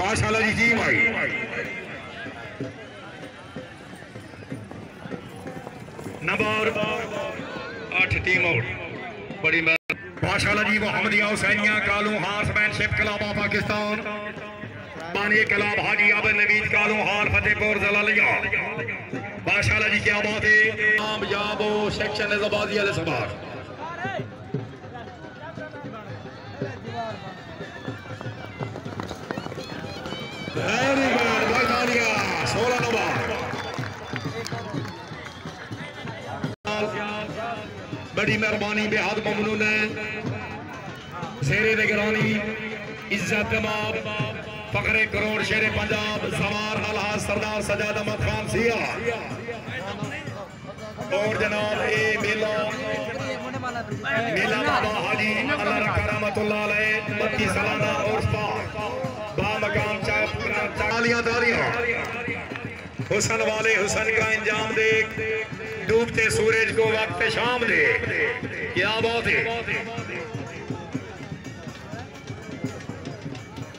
باشا جی جی مائی نمبر آٹھ team out بڑی مہر Basha ji Muhammadiya Husainiya Kalu horsemanship club Pakistan بانی کلاب حاجی عبد نوید کالو ہار فتح پور زلالیہ باشا جی کیا بات ہے نام یابو سیکشن زبازی علیہ سبار ویری گڈ برطانیہ سولہ نمبر بڑی مہربانی بے حد ممنون ہے زیر نگرانی عزت دماب فخر کروڑ شیر پنجاب سوار الحاظ سردار سجاد احمد خان سیاہ اور جناب اے میلہ میلہ بابا حاجی اللہ رکھا رحمت اللہ علیہ بتی سالانہ اور چالیاں داریاں حسن والے حسن کا انجام دیکھ ڈوبتے سورج کو وقت شام دے کیا بات ہے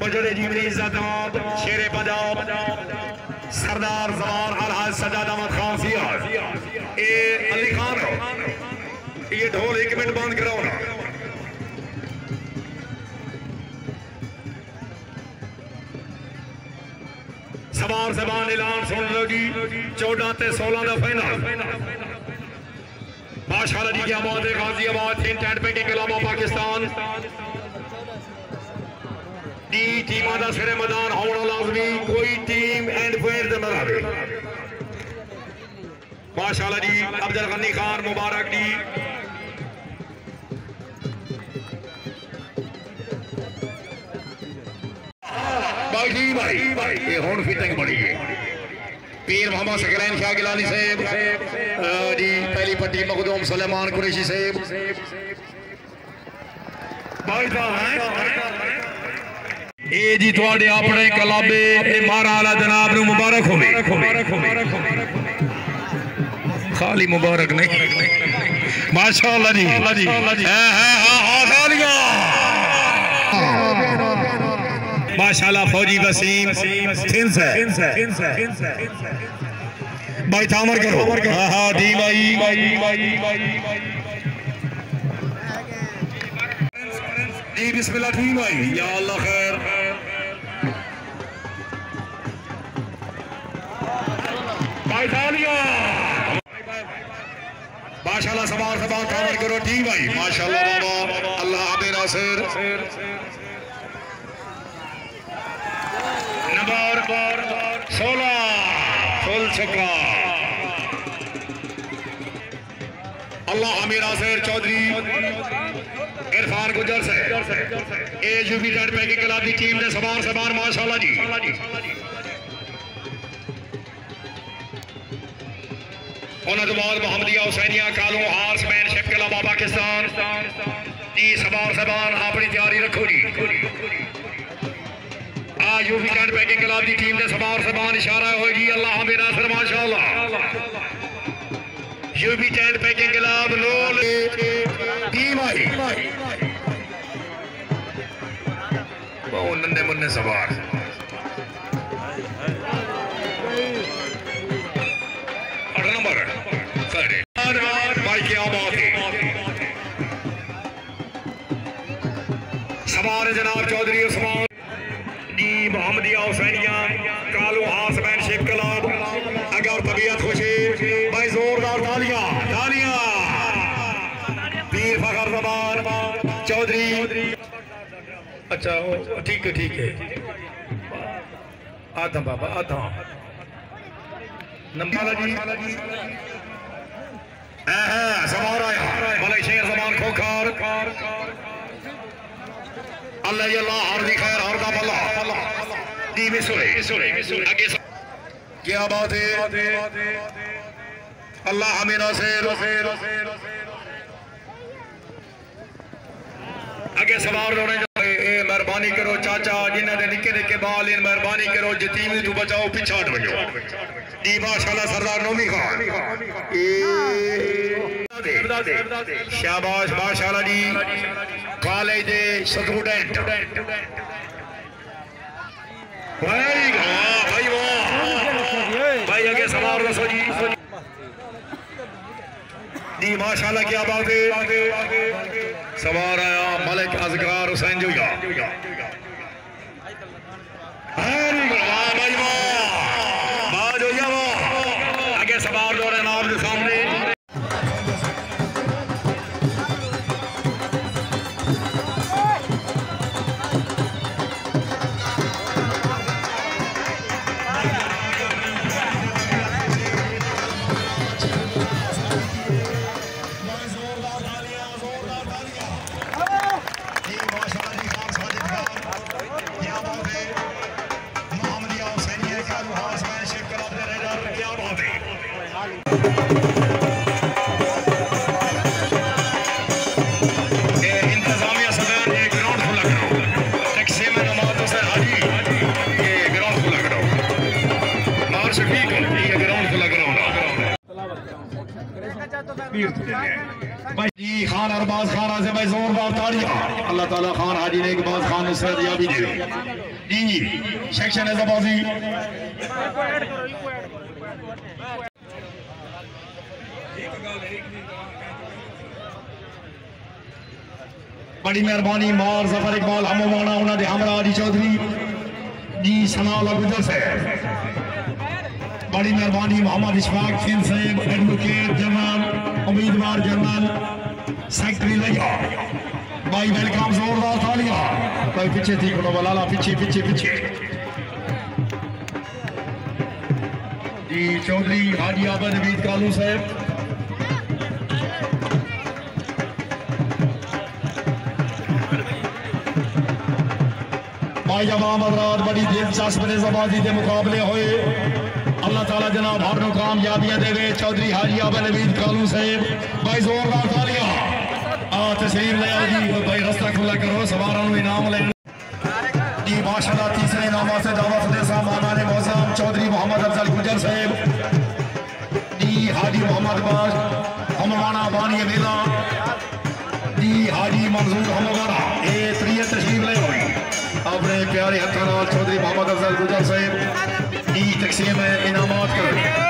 بجڑے جیونی عزت آب شیر پنجاب سردار زوار الحاج سجاد احمد خان سیاہ اے علی خان ہو یہ ڈھول ایک منٹ بند کراؤ نا سوار زبان اعلان سن لو جی چودہ تے سولہ دا فائنل ماشاءاللہ جی کی آباد غازی آباد تھین ٹینٹ پینٹنگ علامہ پاکستان. دی ٹیمہ دا سر مدان ہونا لازمی، کوئی ٹیم اینڈ فیر دے نہ رہے۔ ماشاءاللہ جی عبدال غنی خان مبارک دی بھائی بھائی یہ ہون فیٹنگ بڑی ہے پیر محمد سکرین شاہ گلانی صاحب جی پہلی پٹی مقدوم سلیمان قریشی صاحب بھائی صاحب اے جی تھوڑے اپنے کلابے اے مارا آلہ جناب نو مبارک ہوئے خالی مبارک نہیں ماشاءاللہ جی ہاں ہاں ہاں ہاں ماشاءاللہ فوجی وسیم تھنس ہے۔ بھائی تھامر کرو۔ ہاں ہاں دی بھائی۔ دی بسم اللہ ٹھیک بھائی۔ یا اللہ خیر۔ بھائی تھانیہ ماشاءاللہ سبار سبار تھامر کرو۔ ٹھیک بھائی۔ ماشاءاللہ بابا، اللہ حبی ناصر نمبر سولہ، فل چکا اللہ امیر آسر چودری عرفان گجر سے۔ اے جو بھی ڈیڈ پیکی کلابی ٹیم نے سبار سبار ماشاءاللہ جی۔ انہوں نے بعد محمدیہ حسینیہ کالو ہارس مین شپ کلابا پاکستان۔ جی سبار سبار اپنی تیاری رکھو جی۔ آج you can't packing club the team نے سبار سبان اشارہ ہوئے گی۔ اللہ ہمیں ناصر، ماشاءاللہ۔ یو کینٹ پیکنگ کلاب لول ٹیم آئی۔ بہو نندے مننے سبار اچھا ٹھیک ہے ٹھیک ہے۔ آتا بابا آتا نمبر جی۔ ہاں، ہاں، سوار آیا۔ ملک شیر زمان کھوکھار۔ اللہ یا اللہ، ہر خیر، ہر دا بلا۔ دی جی مسورے آگے کیا بات ہے؟ اللہ ہمیں ناصر اگے سوار رونے جائے مہربانی کرو چاچا جنہ دے نکے نکے بال ان مہربانی کرو جی جتیمی تو بچاؤ پچھاٹ بجو دی جی، ماشاءاللہ سردار نومی خان۔ شاباش، ماشاءاللہ جی کالج دے سٹوڈنٹ۔ بھائی واہ ہاں، بھائی واہ۔ بھائی، اگے سوار رسو جی۔ جی ماشاءاللہ کیا بات ہے۔ سوار آیا ملک ازگار حسین جو جی خان ارباز خان سے بھائی زوردار تاڑیاں اللہ تعالیٰ خان حاجی نے ایک باز خان نصرت یابی دے جی۔ سیکشن ہے زبازی بڑی مہربانی مار ظفر اقبال ہموانا انہوں نے ہمراہ علی چودھری جی سنا اللہ گجر سے۔ بڑی مہربانی محمد اشفاق خین صاحب ایڈوکیٹ جنرل، امیدوار جنرل سیکٹری لیا۔ بھائی ویلکم زوردار تھالیا کوئی پیچھے تھی کھڑو بلالا پیچھے پیچھے پیچھے۔ جی چودھری، حاجی آباد عبید کالو صاحب۔ بھائی جواب حضرات بڑی دلچسپ نظامازی دے مقابلے ہوئے۔ اللہ تعالیٰ جناب ہر نو کامیابیاں دے وے چودھری حاجی آبا نوید کالو صاحب، بھائی زوردار تالیاں۔ آ تشریف لے آؤ جی۔ بھائی رستہ کھلا کرو، سواروں انعام لے جی ماشاءاللہ تیسرے انعامات سے دعوت دے سامان موزام چودھری محمد افضل گجر صاحب۔ جی حاجی محمد باز ہموانا بانی میلا جی حاجی منظور ہموانا اے تریہ پیارے ہتھانات چودھری محمد افضل گجر صاحب ای تقسیم انعامات کر